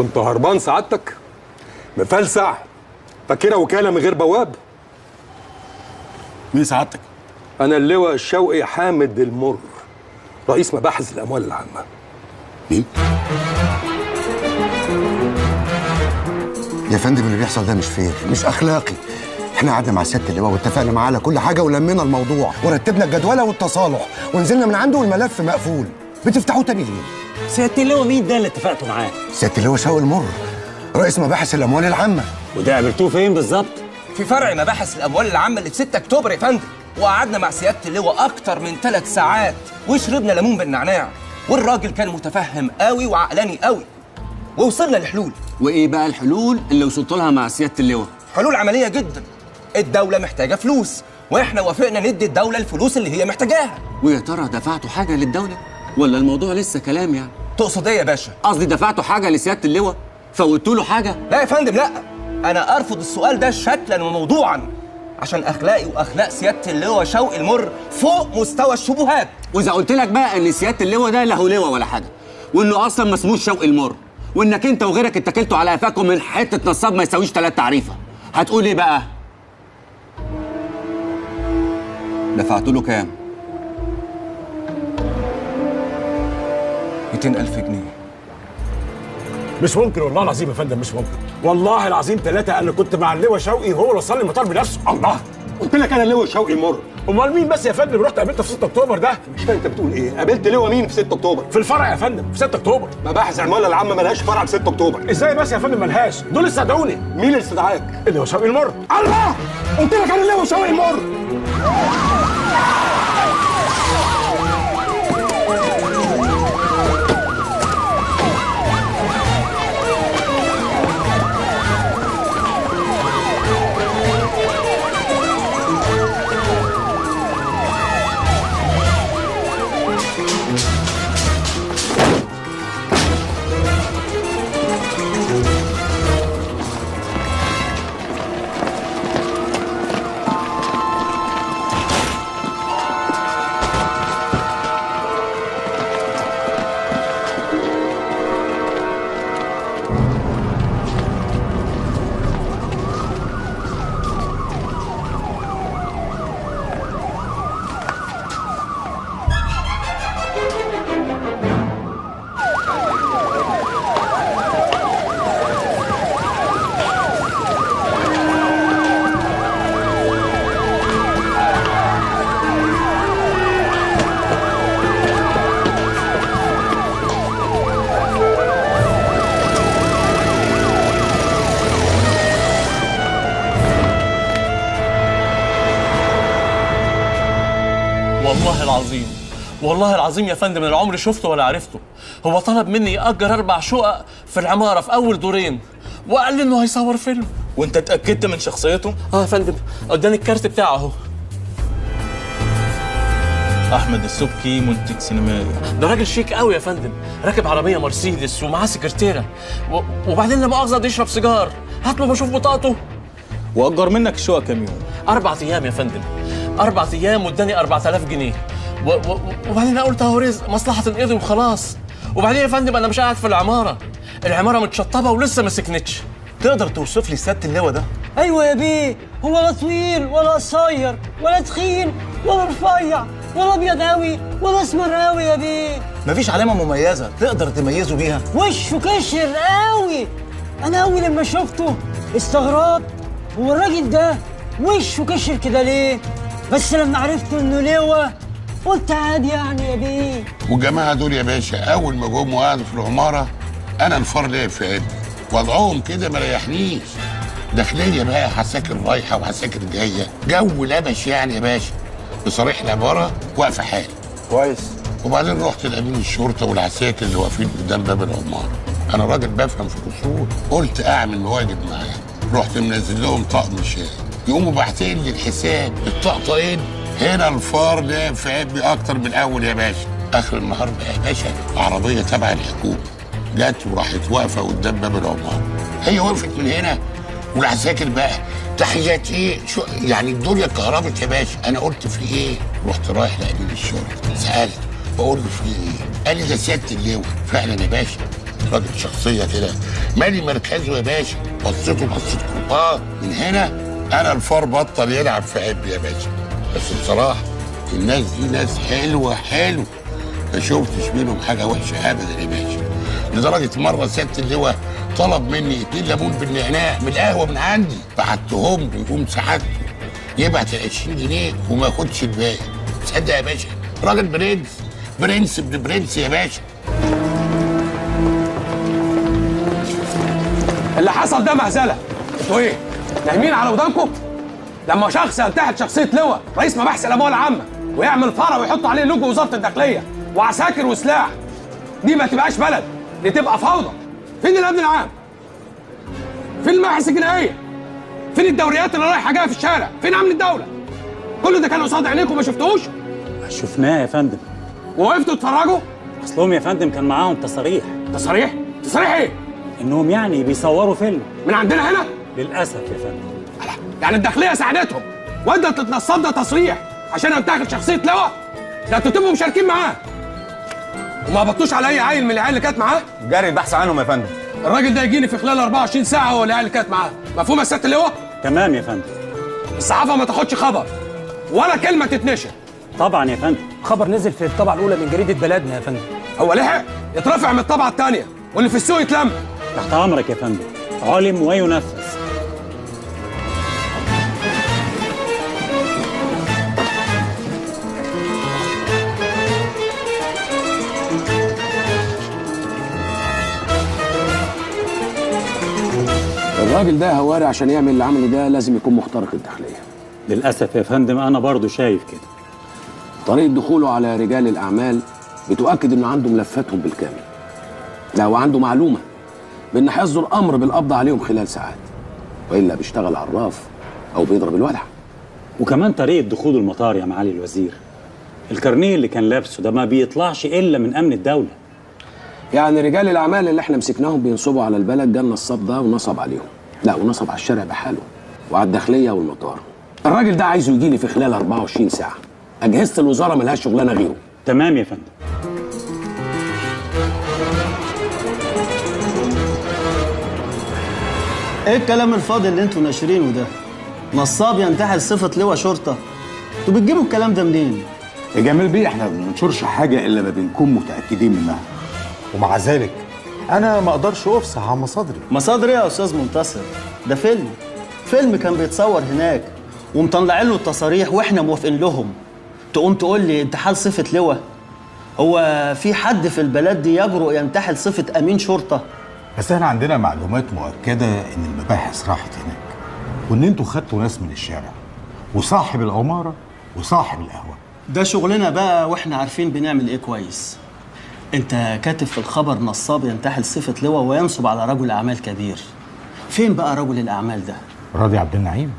كنت هربان سعادتك مفلسع فاكرها وكاله من غير بواب مين سعادتك؟ أنا اللواء الشوقي حامد المر رئيس مباحث الأموال العامة مين؟ يا فندم اللي بيحصل ده مش فير مش أخلاقي إحنا قعدنا مع سياده اللواء واتفقنا معاه على كل حاجة ولمينا الموضوع ورتبنا الجدولة والتصالح ونزلنا من عنده والملف مقفول بتفتحوه تاني ليه؟ سيادة اللواء مين ده اللي اتفقتوا معاه؟ سيادة اللواء شوقي المر رئيس مباحث الأموال العامة. وده قابلتوه فين بالظبط؟ في فرع مباحث الأموال العامة اللي في 6 أكتوبر يا فندم. وقعدنا مع سيادة اللواء أكتر من ثلاث ساعات وشربنا ليمون بالنعناع. والراجل كان متفهم قوي وعقلاني قوي. ووصلنا لحلول. وإيه بقى الحلول اللي وصلت لها مع سيادة اللواء؟ حلول عملية جدا. الدولة محتاجة فلوس وإحنا وافقنا ندي الدولة الفلوس اللي هي محتاجاها. ويا ترى دفعتوا حاجة للدولة؟ ولا الموضوع لسه كلام يعني؟ تقصد إيه يا باشا؟ قصدي دفعتوا حاجة لسيادة اللواء؟ فوتوا له حاجة؟ لا يا فندم لا. أنا أرفض السؤال ده شكلا وموضوعا عشان أخلاقي وأخلاق سيادة اللواء شوقي المر فوق مستوى الشبهات. وإذا قلت لك بقى إن سيادة اللواء ده لا هو لواء ولا حاجة وإنه أصلا ما اسموش شوقي المر وإنك أنت وغيرك اتكلتوا على قفاكم من حتة نصاب ما يساويش ثلاث تعريفة هتقول إيه بقى؟ دفعتوا له كام؟ 200000 جنيه. مش ممكن والله العظيم يا فندم مش ممكن. والله العظيم ثلاثة أنا كنت مع اللواء شوقي وهو اللي وصلني المطار بنفسه. الله! قلت لك أنا اللواء شوقي المر أمال مين بس يا فندم؟ رحت قابلته في 6 أكتوبر ده. مش فاهم أنت بتقول إيه؟ قابلت لواء مين في 6 أكتوبر؟ في الفرع يا فندم في 6 أكتوبر. مباحث العماله العامة ملهاش فرع في 6 أكتوبر. إزاي بس يا فندم ملهاش؟ دول استدعوني. مين اللي استدعاك؟ اللواء شوقي المر. الله! قلت لك أنا اللواء شوقي المر. والله العظيم. والله العظيم يا فندم أنا عمري شفته ولا عرفته. هو طلب مني يأجر أربع شقق في العمارة في أول دورين وقال لي إنه هيصور فيلم. وأنت اتأكدت من شخصيته؟ آه يا فندم اداني الكارت بتاعه أهو. أحمد السبكي منتج سينمائي. ده راجل شيك قوي يا فندم. راكب عربية مرسيدس ومعاه سكرتيرة و... وبعدين لا مؤاخذة يشرب سيجار. هات له بشوف بطاقته. وأجر منك الشقق كام يوم؟ أربع أيام يا فندم. أربع أيام واداني 4000 جنيه. و... و... وبعدين أنا قلت اهو رزق مصلحة تنقضي وخلاص. وبعدين يا فندم أنا مش قاعد في العمارة. العمارة متشطبة ولسه ما سكنتش. تقدر توصف لي سيادة اللواء ده؟ أيوه يا بيه. هو لا طويل ولا قصير ولا تخين ولا رفيع ولا أبيض قوي ولا أسمر قوي يا بيه. مفيش علامة مميزة تقدر تميزه بيها. وشه كشر قوي أنا أول لما شفته استغربت. هو الراجل ده وشه كشر كده ليه؟ بس لما عرفت إنه لواء قلت عادي يعني يا بيه. والجماعة دول يا باشا أول ما جم وقعدوا في العمارة أنا الفار لعب في عيب وضعهم كده ما ريحنيش. داخلية بقى عساكر رايحة وعساكر جاية. جو لبش يعني يا باشا. بصريح العبارة واقفة حالي. كويس. وبعدين رحت لأمين الشرطة والعساكر اللي واقفين قدام باب العمارة. أنا راجل بفهم في الأصول قلت أعمل واجب معاه رحت منزل لهم طقم شاي. يقوموا باعتين لي الحساب الطقطقين هنا الفار في عبي أكتر من الأول يا باشا. آخر النهار يا باشا عربية تبع الحكومة. جت وراحت واقفة قدام باب العمارة. هي وقفت من هنا. والعساكر بقى تحيات إيه؟ شو يعني الدنيا اتكهربت يا باشا. أنا قلت في إيه؟ رحت رايح لأمين الشرطة. سألت. بقول له في إيه؟ قال لي ده سيادة اللواء. فعلا يا باشا. راجل شخصية كده. مالي مركزه يا باشا؟ بصيته بصت آه من هنا أنا الفار بطل يلعب في عب يا باشا. بس بصراحة الناس دي ناس حلوة حلوة. ما شفتش منهم حاجة وحشة ابدا يا باشا. لدرجة مرة سياده اللواء طلب مني اتنين ليمون بالنعناع من القهوة من عندي. بعتهم له يقوم سعادته يبعت ال 20 جنيه وما ياخدش الباقي. تصدق يا باشا؟ راجل برنس. برنس ابن برنس يا باشا. اللي حصل ده مهزلة. أنتوا إيه؟ نايمين على ودانكم. لما شخص ينتحل شخصية لواء رئيس مباحث الأموال العامة ويعمل فرع ويحط عليه لوجو وزارة الداخلية وعساكر وسلاح دي ما تبقاش بلد دي تبقى فوضى. فين الأمن العام؟ فين المباحث الجنائية؟ فين الدوريات اللي رايحة جاية في الشارع؟ فين أمن الدولة؟ كل ده كان قصاد عينيكم ما شفتوش؟ شفناه يا فندم. ووقفتوا تتفرجوا؟ أصلهم يا فندم كان معاهم تصاريح تصاريح تصاريح إيه؟ إنهم يعني بيصوروا فيلم. من عندنا هنا؟ للأسف يا فندم. يعني الداخلية ساعدتهم. وادت للنصاب ده تصريح عشان ينتخب شخصية لواء. ده أنتوا تبقوا مشاركين معاه. وما بطوش على أي عيل من العيال اللي كانت معاه. جاري البحث عنهم يا فندم. الراجل ده يجيني في خلال 24 ساعة هو العيال اللي كانت معاه. مفهوم يا سياده اللواء تمام يا فندم. الصحافة ما تاخدش خبر. ولا كلمة تتنشر. طبعا يا فندم. خبر نزل في الطبعة الأولى من جريدة بلدنا يا فندم. هو لحق يترفع من الطبعة الثانية. واللي في السوق يتلم. تحت أمرك يا فندم. علم وينفذ. الراجل ده هواري عشان يعمل اللي عمله ده لازم يكون مخترق الداخلية. للأسف يا فندم أنا برضو شايف كده. طريقه دخوله على رجال الأعمال بتؤكد إنه عنده ملفاتهم بالكامل. لا وعنده معلومة بإن هيصدر أمر بالقبض عليهم خلال ساعات وإلا بيشتغل عراف أو بيضرب الولع. وكمان طريقة دخول المطار يا معالي الوزير. الكارنيه اللي كان لابسه ده ما بيطلعش إلا من أمن الدولة. يعني رجال الأعمال اللي إحنا مسكناهم بينصبوا على البلد جه النصاب ده ونصب عليهم. لا ونصب على الشارع بحاله وعلى الداخلية والمطار. الراجل ده عايزه يجي لي في خلال 24 ساعة. أجهزة الوزارة ملهاش شغلانة غيره. تمام يا فندم. إيه الكلام الفاضي اللي أنتوا ناشرينه ده؟ نصاب ينتحل صفة لواء شرطة. أنتوا بتجيبوا الكلام ده منين؟ يا جمال بيه إحنا ما بننشرش حاجة إلا ما بنكون متأكدين منها. ومع ذلك أنا ما أقدرش أفصح عن مصادري. مصادر إيه يا أستاذ منتصر؟ ده فيلم. فيلم كان بيتصور هناك ومطلعين له التصاريح وإحنا موافقين لهم. تقوم تقول لي انتحال صفة لواء. هو في حد في البلد دي يجرؤ ينتحل صفة أمين شرطة؟ بس إحنا عندنا معلومات مؤكدة إن المباحث راحت هناك وإن أنتوا خدتوا ناس من الشارع وصاحب العمارة وصاحب القهوة. ده شغلنا بقى وإحنا عارفين بنعمل إيه كويس. انت كاتب في الخبر نصاب ينتحل صفة لواء وينصب على رجل أعمال كبير. فين بقى رجل الأعمال ده؟ راضي عبد النعيم.